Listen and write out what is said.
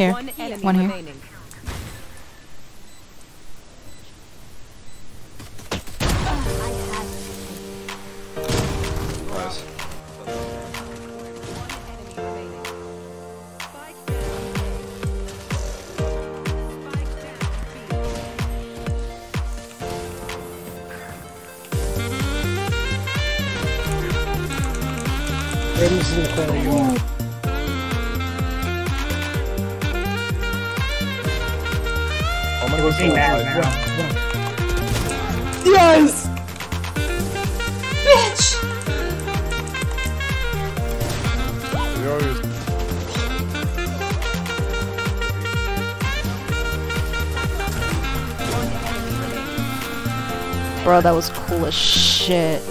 Here. One enemy One here. remaining. Nice. One enemy remaining. Spike down. Spike down. B. Radius in the corner. You are. I'm gonna go Hey, solo man, man. Yes! Bitch! We always Bro, that was cool as shit.